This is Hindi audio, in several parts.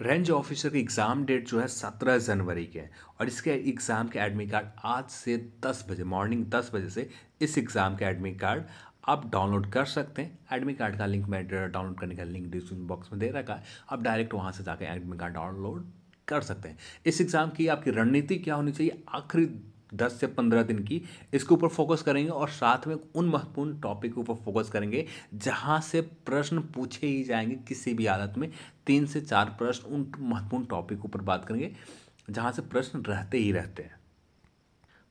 रेंज ऑफिसर की एग्ज़ाम डेट जो है सत्रह जनवरी के और इसके एग्ज़ाम के एडमिट कार्ड आज से दस बजे, मॉर्निंग दस बजे से इस एग्ज़ाम के एडमिट कार्ड आप डाउनलोड कर सकते हैं। एडमिट कार्ड का लिंक मैं डाउनलोड करने का लिंक डिस्क्रिप्शन बॉक्स में दे रखा है। आप डायरेक्ट वहाँ से जाकर एडमिट कार्ड डाउनलोड कर सकते हैं। इस एग्ज़ाम की आपकी रणनीति क्या होनी चाहिए? आखिरी दस से पंद्रह दिन की, इसके ऊपर फोकस करेंगे और साथ में उन महत्वपूर्ण टॉपिक के ऊपर फोकस करेंगे, जहाँ से प्रश्न पूछे ही जाएँगे किसी भी हालत में। तीन से चार प्रश्न उन महत्वपूर्ण टॉपिक के ऊपर बात करेंगे, जहाँ से प्रश्न रहते ही रहते हैं।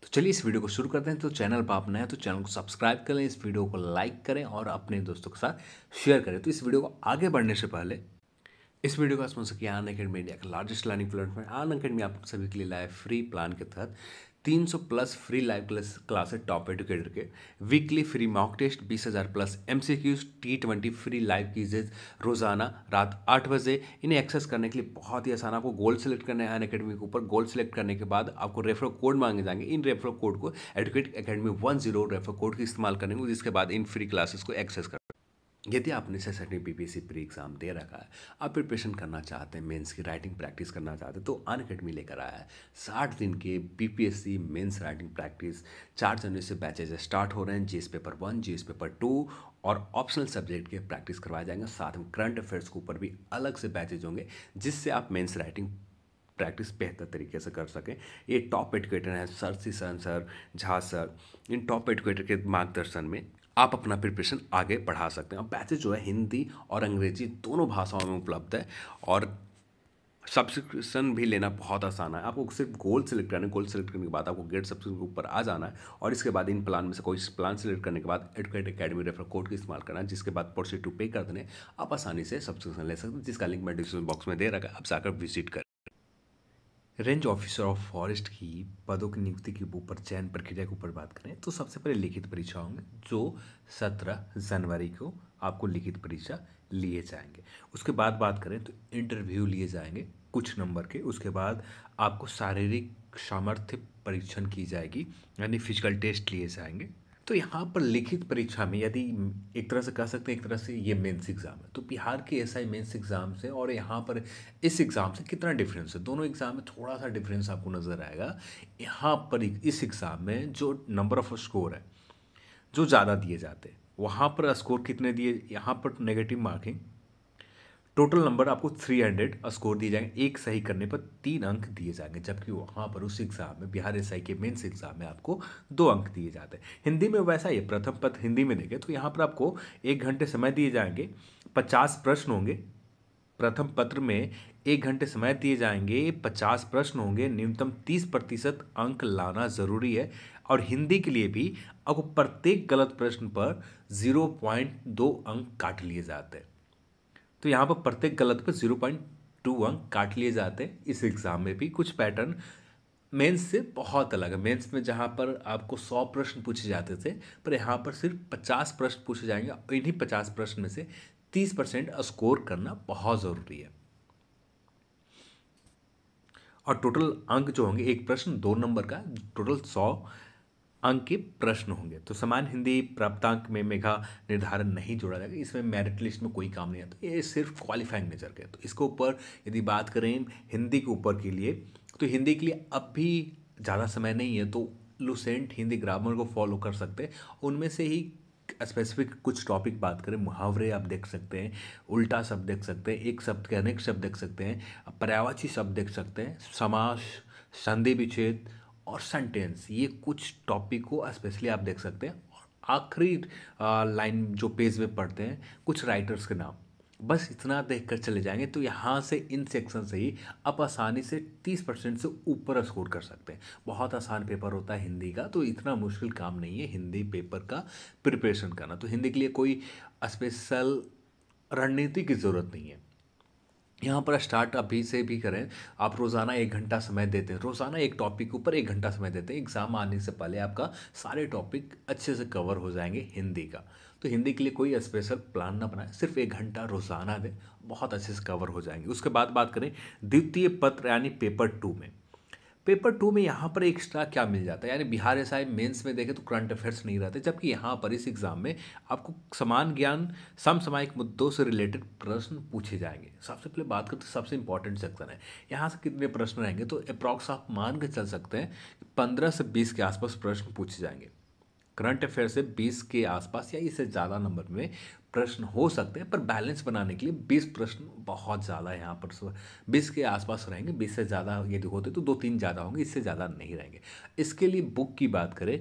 तो चलिए इस वीडियो को शुरू करते हैं। तो चैनल पर आप नए हैं तो चैनल को सब्सक्राइब करें इस वीडियो को लाइक करें और अपने दोस्तों के साथ शेयर करें। तो इस वीडियो को आगे बढ़ने से पहले, इस वीडियो का स्पॉन्सर किया आन अकेडमी इंडिया का largest learning platform Unacademy आप सभी के लिए लाइव फ्री प्लान के तहत 300 plus free live class classes top educator के। वीकली फ्री मॉक टेस्ट, बीस हज़ार plus M C Qs, T twenty free live quizzes रोज़ाना रात आठ बजे। इन्हें एक्सेस करने के लिए बहुत ही आसान आपको गोल सेलेक्ट करना है अन अकेडमी के ऊपर। गोल सेलेक्ट करने के बाद आपको रेफर कोड मांगे जाएँगे। इन रेफर कोड को educate academy one zero refer code का इस्तेमाल करेंगे, जिसके बाद इन फ्री क्लासेस को एक्सेस यदि आपने सेसेटरी बीपीएससी प्री एग्ज़ाम दे रखा है, आप प्रिपरेशन करना चाहते हैं मेंस की राइटिंग प्रैक्टिस करना चाहते हैं तो अन अकेडमी लेकर आया है। साठ दिन के बीपीएससी मेंस राइटिंग प्रैक्टिस चार जनवरी से बैचेज स्टार्ट हो रहे हैं GS paper one GS paper two और ऑप्शनल सब्जेक्ट के प्रैक्टिस करवाए जाएँगे। साथ में करंट अफेयर्स के ऊपर भी अलग से बैचेज होंगे, जिससे आप मेन्स राइटिंग प्रैक्टिस बेहतर तरीके से कर सकें। ये टॉप एडुकेटर हैं, सर, सी सन सर, झा सर, इन टॉप एडुकेटर के मार्गदर्शन में आप अपना प्रिपरेशन आगे बढ़ा सकते हैं। और बैचेज जो है, हिंदी और अंग्रेज़ी दोनों भाषाओं में उपलब्ध है। और सब्सक्रिप्शन भी लेना बहुत आसान है। आपको सिर्फ़ गोल सेलेक्ट करना है गोल सेलेक्ट करने के बाद आपको गेट सब्सक्रिप्शन के ऊपर आ जाना है। और इसके बाद इन प्लान में से कोई प्लान सेलेक्ट करने के बाद एडुकेट अकेडमी रेफर कोड का इस्तेमाल करना है, जिसके बाद प्रोसीड टू पे कर देने। आप आसानी से सब्सक्रिप्शन ले सकते हैं, जिसका लिंक मैं डिस्क्रिप्शन बॉक्स में दे रखा है। आप जाकर विज़िट करें। रेंज ऑफिसर ऑफ़ फॉरेस्ट की पदों की नियुक्ति के ऊपर चयन प्रक्रिया के ऊपर बात करें तो सबसे पहले लिखित परीक्षा होंगे, जो सत्रह जनवरी को आपको लिखित परीक्षा लिए जाएँगे। उसके बाद बात करें तो इंटरव्यू लिए जाएँगे कुछ नंबर के। उसके बाद आपको शारीरिक सामर्थ्य परीक्षण की जाएगी, यानी फ़िज़िकल टेस्ट लिए जाएँगे। तो यहाँ पर लिखित परीक्षा में यदि एक तरह से कह सकते हैं, एक तरह से ये मेंस एग्ज़ाम है। तो बिहार के एस आई मेन्स एग्ज़ाम से और यहाँ पर इस एग्ज़ाम से कितना डिफरेंस है? दोनों एग्ज़ाम में थोड़ा सा डिफरेंस आपको नज़र आएगा। यहाँ पर इस एग्ज़ाम में जो नंबर ऑफ़ स्कोर है, जो ज़्यादा दिए जाते हैं, वहाँ पर स्कोर कितने दिए? यहाँ पर नेगेटिव मार्किंग टोटल नंबर आपको थ्री हंड्रेड स्कोर दिए जाएँगे। एक सही करने पर तीन अंक दिए जाएँगे, जबकि वहाँ पर उस एग्ज़ाम में, बिहार एसआई के मेंस एग्ज़ाम में आपको दो अंक दिए जाते हैं। हिंदी में वैसा ही प्रथम पद हिंदी में देखें तो यहाँ पर आपको एक घंटे समय दिए जाएँगे, पचास प्रश्न होंगे। प्रथम पत्र में एक घंटे समय दिए जाएँगे, पचास प्रश्न होंगे, न्यूनतम तीस प्रतिशत अंक लाना ज़रूरी है। और हिंदी के लिए भी आपको प्रत्येक गलत प्रश्न पर ज़ीरो पॉइंट दो अंक काट लिए जाते हैं। तो यहाँ पर प्रत्येक गलत पर ज़ीरो पॉइंट टू अंक काट लिए जाते हैं इस एग्ज़ाम में भी। कुछ पैटर्न मेंस से बहुत अलग है। मेंस में जहाँ पर आपको सौ प्रश्न पूछे जाते थे, पर यहाँ पर सिर्फ़ पचास प्रश्न पूछे जाएँगे और इन्हीं पचास प्रश्न में से तीस परसेंट स्कोर करना बहुत ज़रूरी है। और टोटल अंक जो होंगे, एक प्रश्न दो नंबर का टोटल सौ अंक के प्रश्न होंगे। तो समान हिंदी प्राप्तांक में मेघा निर्धारण नहीं जोड़ा जाएगा, इसमें मेरिट लिस्ट में कोई काम नहीं आता। ये सिर्फ़ क्वालिफाइंग नेचर के तो इसके ऊपर यदि बात करें हिंदी के ऊपर के लिए तो हिंदी के लिए अब भी ज़्यादा समय नहीं है तो लुसेंट हिंदी ग्रामर को फॉलो कर सकते हैं। उनमें से ही स्पेसिफिक कुछ टॉपिक बात करें, मुहावरे आप देख सकते हैं, उल्टा शब्द देख सकते हैं, एक शब्द के अनेक शब्द देख सकते हैं, पर्यावाची शब्द देख सकते हैं, समास संधि विच्छेद और सेंटेंस ये कुछ टॉपिक को स्पेशली आप देख सकते हैं। और आखिरी लाइन जो पेज में पढ़ते हैं, कुछ राइटर्स के नाम। बस इतना देख कर चले जाएँगे तो यहाँ से इन सेक्शन से ही आप आसानी से तीस परसेंट से ऊपर स्कोर कर सकते हैं। बहुत आसान पेपर होता है हिंदी का तो इतना मुश्किल काम नहीं है हिंदी पेपर का प्रिपरेशन करना। तो हिंदी के लिए कोई स्पेशल रणनीति की ज़रूरत नहीं है। यहाँ पर स्टार्ट अभी से भी करें। आप रोज़ाना एक घंटा समय देते हैं। रोज़ाना एक टॉपिक के ऊपर एक घंटा समय देते हैं। एग्ज़ाम आने से पहले आपका सारे टॉपिक अच्छे से कवर हो जाएँगे हिंदी का। तो हिंदी के लिए कोई स्पेशल प्लान ना बनाए। सिर्फ़ एक घंटा रोज़ाना दें, बहुत अच्छे से कवर हो जाएँगे। उसके बाद बात करें द्वितीय पत्र यानी पेपर टू में। पेपर टू में यहाँ पर एक्स्ट्रा क्या मिल जाता है? यानी बिहार एस आई मेन्स में देखें तो करंट अफेयर्स नहीं रहते, जबकि यहाँ पर इस एग्ज़ाम में आपको समान ज्ञान, समसामयिक मुद्दों से रिलेटेड प्रश्न पूछे जाएँगे। सबसे पहले बात करते सबसे इंपॉर्टेंट सेक्शन है। यहाँ से कितने प्रश्न रहेंगे? तो अप्रॉक्स आप मान के चल सकते हैं पंद्रह से बीस के आसपास प्रश्न पूछे जाएँगे। करंट अफेयर से 20 के आसपास या इससे ज़्यादा नंबर में प्रश्न हो सकते हैं, पर बैलेंस बनाने के लिए 20 प्रश्न बहुत ज़्यादा यहाँ पर। 20 के आसपास रहेंगे 20 से ज़्यादा यदि होते तो दो तीन ज़्यादा होंगे, इससे ज़्यादा नहीं रहेंगे। इसके लिए बुक की बात करें,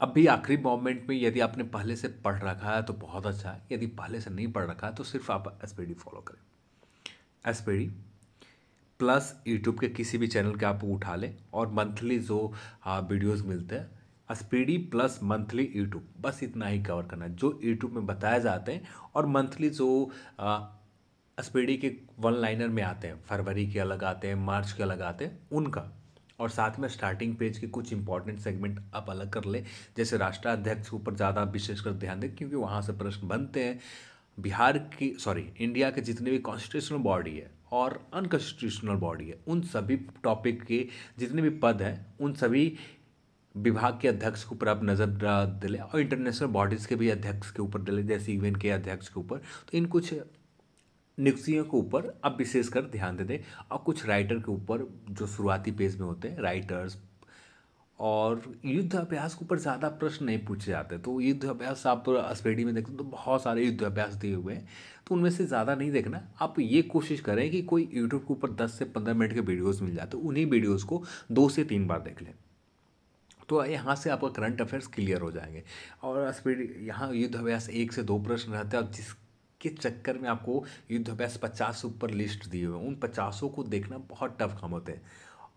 अभी आखिरी मोमेंट में यदि आपने पहले से पढ़ रखा है तो बहुत अच्छा है, यदि पहले से नहीं पढ़ रखा है तो सिर्फ़ आप एस फॉलो करें। एस प्लस यूट्यूब के किसी भी चैनल के आप उठा लें और मंथली जो वीडियोज़ मिलते हैं स्पीडी प्लस मंथली यूट्यूब बस इतना ही कवर करना जो यूट्यूब में बताए जाते हैं और मंथली जो स्पीडी के वन लाइनर में आते हैं, फरवरी के अलग आते हैं, मार्च के अलग आते हैं, उनका। और साथ में स्टार्टिंग पेज के कुछ इंपॉर्टेंट सेगमेंट आप अलग कर ले, जैसे राष्ट्राध्यक्ष के ऊपर ज़्यादा विशेषकर ध्यान दें, क्योंकि वहाँ से प्रश्न बनते हैं। बिहार की सॉरी इंडिया के जितने भी कॉन्स्टिट्यूशनल बॉडी है और अनकॉन्स्टिट्यूशनल बॉडी है, उन सभी टॉपिक के जितने भी पद हैं, उन सभी विभाग के अध्यक्ष के ऊपर आप नज़र दिले और इंटरनेशनल बॉडीज़ के भी अध्यक्ष के ऊपर दिले जैसे इवेंट के अध्यक्ष के ऊपर। तो इन कुछ नियुक्तियों के ऊपर आप विशेषकर ध्यान दे दें। और कुछ राइटर के ऊपर जो शुरुआती पेज में होते हैं राइटर्स और युद्ध अभ्यास के ऊपर ज़्यादा प्रश्न नहीं पूछे जाते। तो युद्ध अभ्यास आप स्पेडी में देखते तो बहुत सारे युद्ध अभ्यास दिए हुए हैं। तो उनमें से ज़्यादा नहीं देखना। आप ये कोशिश करें कि कोई यूट्यूब के ऊपर दस से पंद्रह मिनट के वीडियोज़ मिल जाते उन्हीं वीडियोज़ को दो से तीन बार देख लें। तो यहाँ से आपका करंट अफेयर्स क्लियर हो जाएँगे। और स्पीड यहाँ युद्ध अभ्यास एक से दो प्रश्न रहते हैं। और जिसके चक्कर में आपको युद्ध अभ्यास पचास ऊपर लिस्ट दिए हुए उन पचासों को देखना बहुत टफ काम होते हैं।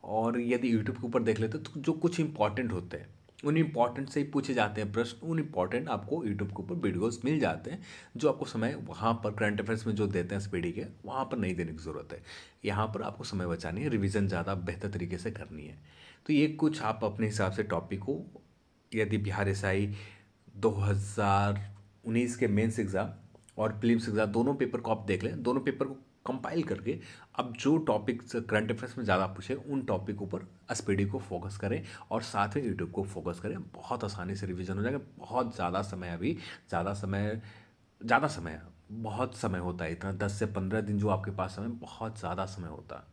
और यदि यूट्यूब के ऊपर देख लेते तो जो कुछ इंपॉर्टेंट होते हैं, उन इंपॉर्टेंट से ही पूछे जाते हैं प्रश्न, उन इंपॉर्टेंट आपको यूट्यूब के ऊपर वीडियोस मिल जाते हैं, जो आपको समय वहाँ पर करंट अफेयर्स में जो देते हैं स्पीडी के, वहाँ पर नहीं देने की ज़रूरत है। यहाँ पर आपको समय बचानी है रिविज़न ज़्यादा बेहतर तरीके से करनी है। तो ये कुछ आप अपने हिसाब से टॉपिक को, यदि बिहार एस आई दो हज़ार उन्नीस के मेंस एग्ज़ाम और फिल्म्स एग्ज़ाम दोनों पेपर को आप देख लें, दोनों पेपर को कंपाइल करके अब जो टॉपिक करंट अफेयर्स में ज़्यादा पूछे, उन टॉपिक ऊपर एसपीडी को फोकस करें और साथ में यूट्यूब को फोकस करें। बहुत आसानी से रिवीजन हो जाएगा। बहुत ज़्यादा समय अभी, ज़्यादा समय ज़्यादा समय, बहुत समय होता है इतना। दस से पंद्रह दिन जो आपके पास समय, बहुत ज़्यादा समय होता है।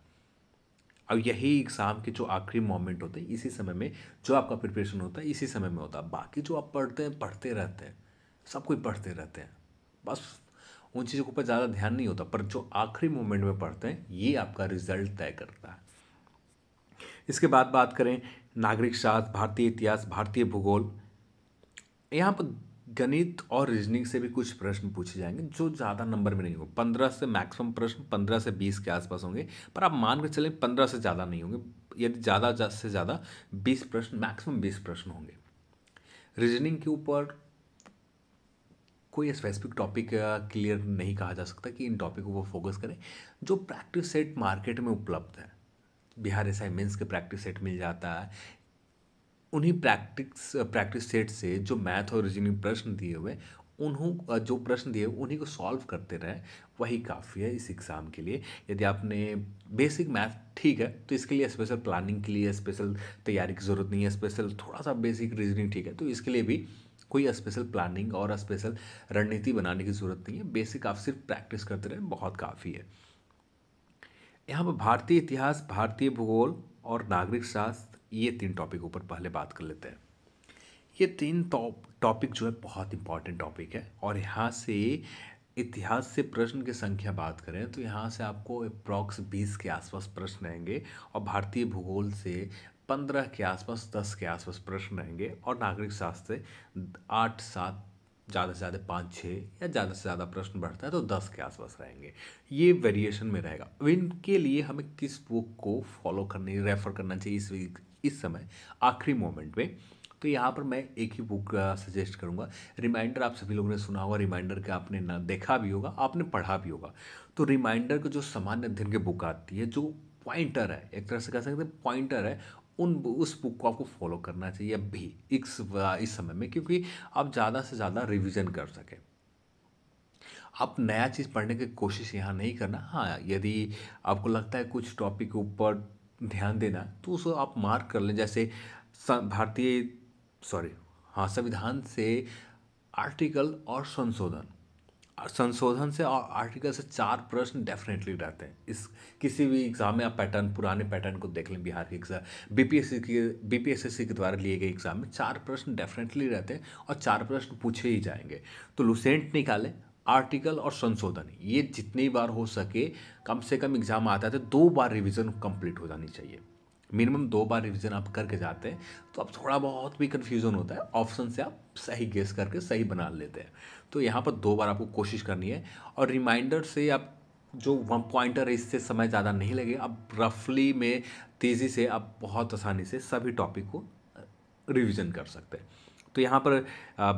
अब यही एग्ज़ाम के जो आखिरी मोमेंट होते हैं, इसी समय में जो आपका प्रिपरेशन होता है, इसी समय में होता है। बाकी जो आप पढ़ते हैं, पढ़ते रहते हैं। सब कोई पढ़ते रहते हैं। बस उन चीज़ों के ऊपर ज़्यादा ध्यान नहीं होता, पर जो आखिरी मोमेंट में पढ़ते हैं, ये आपका रिज़ल्ट तय करता है। इसके बाद बात करें, नागरिक शास्त्र, भारतीय इतिहास, भारतीय भूगोल। यहाँ पर गणित और रीजनिंग से भी कुछ प्रश्न पूछे जाएँगे, जो ज़्यादा नंबर में नहीं होंगे। पंद्रह से मैक्सिमम प्रश्न, पंद्रह से बीस के आसपास होंगे, पर आप मान कर चलें पंद्रह से ज़्यादा नहीं होंगे। यदि ज़्यादा से ज़्यादा बीस प्रश्न मैक्सिमम बीस प्रश्न होंगे। रीजनिंग के ऊपर कोई स्पेसिफिक टॉपिक क्लियर नहीं कहा जा सकता कि इन टॉपिक को फोकस करें। जो प्रैक्टिस सेट मार्केट में उपलब्ध है, बिहार एस आई के प्रैक्टिस सेट मिल जाता है उन्हीं प्रैक्टिस प्रैक्टिस सेट से जो मैथ और रीजनिंग प्रश्न दिए हुए, उन्हों, जो प्रश्न दिए उन्हीं को सॉल्व करते रहे। वही काफ़ी है इस एग्ज़ाम के लिए। यदि आपने बेसिक मैथ ठीक है तो इसके लिए स्पेशल प्लानिंग के लिए स्पेशल तैयारी की ज़रूरत नहीं है। स्पेशल थोड़ा सा बेसिक रीजनिंग ठीक है तो इसके लिए भी कोई स्पेशल प्लानिंग और स्पेशल रणनीति बनाने की ज़रूरत नहीं है। बेसिक आप सिर्फ़ प्रैक्टिस करते रहे, बहुत काफ़ी है। यहाँ पर भारतीय इतिहास, भारतीय भूगोल और नागरिक शास्त्र ये तीन टॉपिक ऊपर पहले बात कर लेते हैं। ये तीन टॉपिक जो है बहुत इंपॉर्टेंट टॉपिक है और यहाँ से इतिहास से प्रश्न की संख्या बात करें तो यहाँ से आपको अप्रॉक्स बीस के आसपास प्रश्न रहेंगे और भारतीय भूगोल से पंद्रह के आसपास, दस के आसपास प्रश्न रहेंगे और नागरिक शास्त्र से आठ, सात, ज़्यादा से ज़्यादा पाँच, छः या ज़्यादा से ज़्यादा प्रश्न बढ़ता है तो दस के आसपास रहेंगे ये वेरिएशन में रहेगा। इनके लिए हमें किस बुक को फॉलो करने रेफ़र करना चाहिए इस वीक इस समय, आखिरी मोमेंट में। तो यहाँ पर मैं एक ही बुक सजेस्ट करूँगा। रिमाइंडर आप सभी लोगों ने सुना होगा रिमाइंडर का आपने ना देखा भी होगा, आपने पढ़ा भी होगा। तो रिमाइंडर का जो सामान्य अध्ययन की बुक आती है, जो पॉइंटर है, एक तरह से कह सकते हैं पॉइंटर है, उन उस बुक को आपको फॉलो करना चाहिए अभी, इस इस समय में, क्योंकि आप ज़्यादा से ज़्यादा रिविज़न कर सकें। आप नया चीज़ पढ़ने की कोशिश यहाँ नहीं करना। हाँ यदि आपको लगता है कुछ टॉपिक के ऊपर ध्यान देना तो उसको आप मार्क कर लें। जैसे भारतीय सॉरी हाँ संविधान से आर्टिकल और संशोधन। संशोधन से और आर्टिकल से चार प्रश्न डेफिनेटली रहते हैं। इस, किसी भी एग्ज़ाम में आप पैटर्न पुराने पैटर्न को देख लें बिहार के एग्ज़ाम बीपीएससी के बीपीएसएससी के द्वारा लिए गए एग्ज़ाम में चार प्रश्न डेफिनेटली रहते हैं और चार प्रश्न पूछे ही जाएँगे। तो लुसेंट निकालें आर्टिकल और संशोधन। ये जितनी बार हो सके, कम से कम एग्ज़ाम आता है तो दो बार रिविज़न कंप्लीट हो जानी चाहिए। मिनिमम दो बार रिवीजन आप करके जाते हैं तो आप थोड़ा बहुत भी कन्फ्यूज़न होता है ऑप्शन से आप सही गेस करके सही बना लेते हैं। तो यहाँ पर दो बार आपको कोशिश करनी है, और रिमाइंडर से आप जो वन पॉइंटर है, इससे समय ज़्यादा नहीं लगे अब रफली में तेज़ी से आप बहुत आसानी से सभी टॉपिक को रिविज़न कर सकते हैं। तो यहाँ पर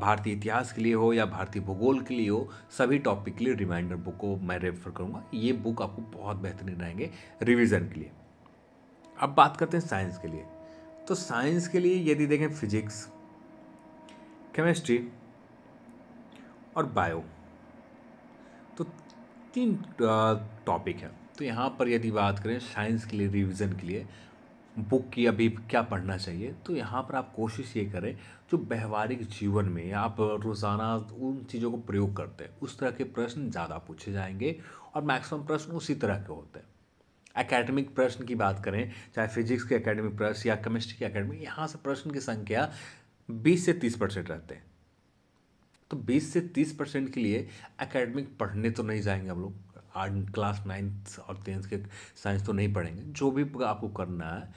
भारतीय इतिहास के लिए हो या भारतीय भूगोल के लिए हो, सभी टॉपिक के लिए रिमाइंडर बुक को मैं रेफर करूँगा। ये बुक आपको बहुत बेहतरीन रहेंगे रिविज़न के लिए। अब बात करते हैं साइंस के लिए। तो साइंस के लिए यदि देखें फिजिक्स केमिस्ट्री और बायो तो तीन टॉपिक है। तो यहाँ पर यदि बात करें साइंस के लिए रिवीजन के लिए बुक की अभी क्या पढ़ना चाहिए तो यहाँ पर आप कोशिश ये करें, जो व्यवहारिक जीवन में आप रोज़ाना उन चीज़ों को प्रयोग करते हैं, उस तरह के प्रश्न ज़्यादा पूछे जाएँगे और मैक्सिमम प्रश्न उसी तरह के होते हैं। एकेडमिक प्रश्न की बात करें, चाहे फिजिक्स के एकेडमिक प्रश्न या केमिस्ट्री के एकेडमिक, यहाँ से प्रश्न की संख्या बीस से तीस परसेंट रहते हैं। तो बीस से तीस परसेंट के लिए एकेडमिक पढ़ने तो नहीं जाएँगे हम लोग। आर्ट क्लास नाइन्थ और टेंथ के साइंस तो नहीं पढ़ेंगे। जो भी आपको करना है,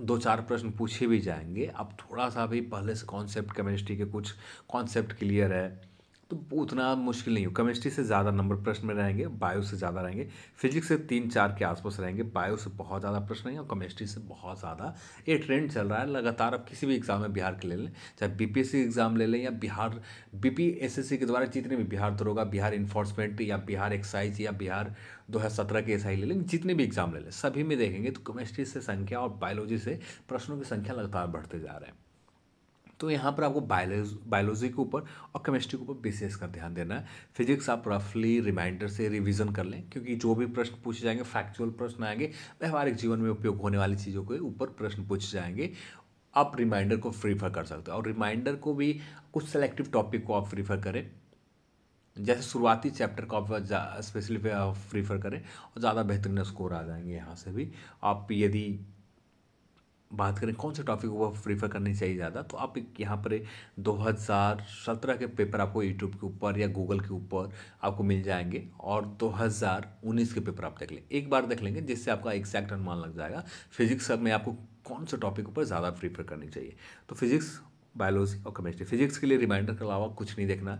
दो चार प्रश्न पूछे भी जाएँगे। आप थोड़ा सा भी पहले से कॉन्सेप्ट केमिस्ट्री के कुछ कॉन्सेप्ट क्लियर है। तो उतना मुश्किल नहीं हो। केमिस्ट्री से ज़्यादा नंबर प्रश्न में रहेंगे बायो से ज़्यादा रहेंगे। फिजिक्स से तीन चार के आसपास रहेंगे। बायो से बहुत ज़्यादा प्रश्न रहेंगे और केमिस्ट्री से बहुत ज़्यादा। ये ट्रेंड चल रहा है, लगातार अब किसी भी एग्ज़ाम में बिहार के ले लें, चाहे बी बीपीएससी एग्ज़ाम ले लें या बिहार बी बीपीएसएससी के द्वारा जितने भी बिहार दरोगा बिहार इन्फोर्समेंट या बिहार एक्साइज या बिहार दो हज़ार सत्रह के एस ले लें, जितने भी एग्ज़ाम ले लें, सभी में देखेंगे तो केमिस्ट्री से संख्या और बायोलॉजी से प्रश्नों की संख्या लगातार बढ़ते जा रहे हैं। तो यहाँ पर आपको बायोलॉजी बायोलॉजी के ऊपर और केमिस्ट्री के ऊपर विशेष कर ध्यान देना है। फिजिक्स आप रफली रिमाइंडर से रिवीजन कर लें, क्योंकि जो भी प्रश्न पूछे जाएँगे फैक्चुअल प्रश्न आएँगे, व्यवहारिक जीवन में उपयोग होने वाली चीज़ों के ऊपर प्रश्न पूछे जाएँगे। आप रिमाइंडर को प्रीफर कर सकते हो और रिमाइंडर को भी कुछ सेलेक्टिव टॉपिक को आप प्रीफर करें। जैसे शुरुआती चैप्टर को आप स्पेशली प्रीफर करें और ज़्यादा बेहतरीन स्कोर आ जाएँगे यहाँ से भी। आप यदि बात करें कौन से टॉपिक को प्रीफर करनी चाहिए ज़्यादा? तो आप यहाँ पर दो हज़ार सत्रह के पेपर आपको यूट्यूब के ऊपर या गूगल के ऊपर आपको मिल जाएँगे और दो हज़ार उन्नीस के पेपर आप देख लें। एक बार देख लेंगे जिससे आपका एग्जैक्ट अनुमान लग जाएगा। फिजिक्स में आपको कौन से टॉपिक ऊपर ज़्यादा प्रीफर करनी चाहिए? तो फिजिक्स बायोलॉजी और केमिस्ट्री फिजिक्स के लिए रिमाइंडर के अलावा कुछ नहीं देखना।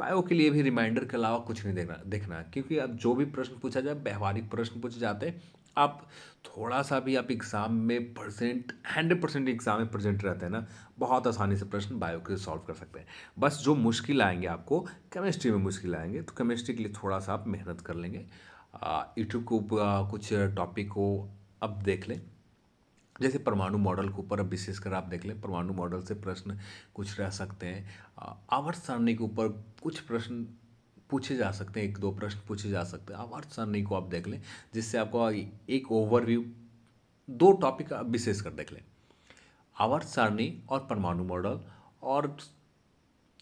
बायो के लिए भी रिमाइंडर के अलावा कुछ नहीं देखना देखना। क्योंकि अब जो भी प्रश्न पूछा जाए, व्यवहारिक प्रश्न पूछे जाते हैं आप थोड़ा सा भी आप एग्ज़ाम में परसेंट हंड्रेड परसेंट एग्ज़ाम में प्रेजेंट रहते हैं ना, बहुत आसानी से प्रश्न बायो के सॉल्व कर सकते हैं। बस जो मुश्किल आएँगे आपको केमिस्ट्री में मुश्किल आएँगे तो केमिस्ट्री के लिए थोड़ा सा आप मेहनत कर लेंगे। यूट्यूब के ऊपर कुछ टॉपिक को अब देख लें। जैसे परमाणु मॉडल के ऊपर अब विशेषकर आप देख लें, परमाणु मॉडल से प्रश्न कुछ रह सकते हैं। आवर्त सारणी के ऊपर कुछ प्रश्न पूछे जा सकते हैं, एक दो प्रश्न पूछे जा सकते हैं। आवर्त सारणी को आप देख लें, जिससे आपको एक ओवरव्यू दो टॉपिक विशेष कर देख लें। आवर्त सारणी और परमाणु मॉडल और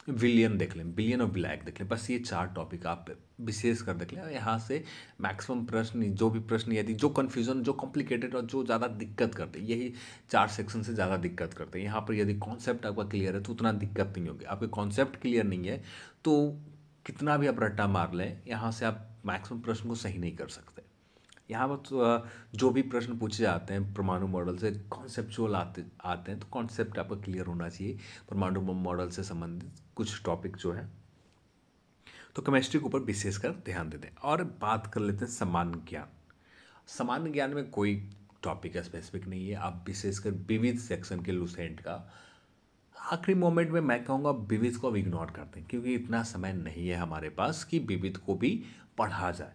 विलियन देख लें बिलियन और ब्लैक देख लें। बस ये चार टॉपिक आप विशेष कर देख लें। और यहाँ से मैक्सिमम प्रश्न, जो भी प्रश्न यदि, जो कन्फ्यूज़न जो कॉम्प्लिकेटेड और जो ज़्यादा दिक्कत करते यही चार सेक्शन से ज़्यादा दिक्कत करते हैं। यहाँ पर यदि कॉन्सेप्ट आपका क्लियर है तो उतना दिक्कत नहीं होगी। आपके कॉन्सेप्ट क्लियर नहीं है तो कितना भी आप रट्टा मार लें, यहाँ से आप मैक्सिमम प्रश्न को सही नहीं कर सकते। यहाँ पर तो जो भी प्रश्न पूछे जाते हैं परमाणु मॉडल से कॉन्सेप्चुअल आते आते हैं तो कॉन्सेप्ट आपका क्लियर होना चाहिए। परमाणु मॉडल से संबंधित कुछ टॉपिक जो है तो केमिस्ट्री के ऊपर विशेषकर ध्यान देते हैं और बात कर लेते हैं सामान्य ज्ञान। सामान्य ज्ञान में कोई टॉपिक स्पेसिफिक नहीं है। आप विशेषकर विविध सेक्शन के लूसेंट का आखिरी मोमेंट में मैं कहूँगा विविध को अब इग्नोर कर दें, क्योंकि इतना समय नहीं है हमारे पास कि विविध को भी पढ़ा जाए।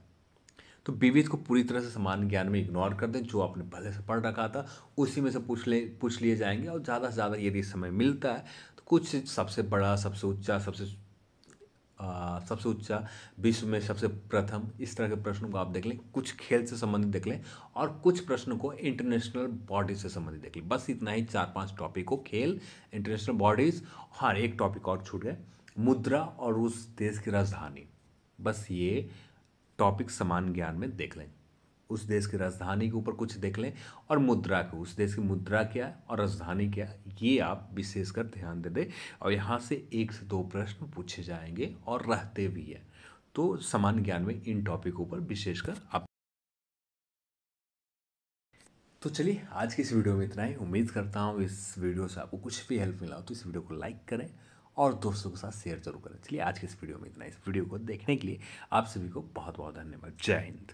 तो विविध को पूरी तरह से समान ज्ञान में इग्नोर कर दें, जो आपने पहले से पढ़ रखा था, उसी में से पूछ ले, पूछ लिए जाएँगे, और ज़्यादा से ज़्यादा यदि समय मिलता है तो कुछ सबसे बड़ा, सबसे ऊँचा, सबसे सबसे ऊँचा विश्व में सबसे प्रथम, इस तरह के प्रश्नों को आप देख लें, कुछ खेल से संबंधित देख लें और कुछ प्रश्नों को इंटरनेशनल बॉडीज से संबंधित देख लें। बस इतना ही, चार पाँच टॉपिक को खेल इंटरनेशनल बॉडीज हर एक टॉपिक और छूट गए। मुद्रा और उस देश की राजधानी, बस ये टॉपिक समान ज्ञान में देख लें। उस देश की राजधानी के ऊपर कुछ देख लें और मुद्रा को, उस देश की मुद्रा क्या है और राजधानी क्या है ये आप विशेषकर ध्यान दे दें। और यहाँ से एक से दो प्रश्न पूछे जाएँगे और रहते भी हैं। तो समान ज्ञान में इन टॉपिकों पर विशेषकर आप तो चलिए, आज की इस वीडियो में इतना ही। उम्मीद करता हूँ इस वीडियो से आपको कुछ भी हेल्प मिला हो तो इस वीडियो को लाइक करें और दोस्तों के साथ शेयर ज़रूर करें। चलिए, आज के इस वीडियो में इतना इस वीडियो को देखने के लिए आप सभी को बहुत बहुत धन्यवाद। जय हिंद।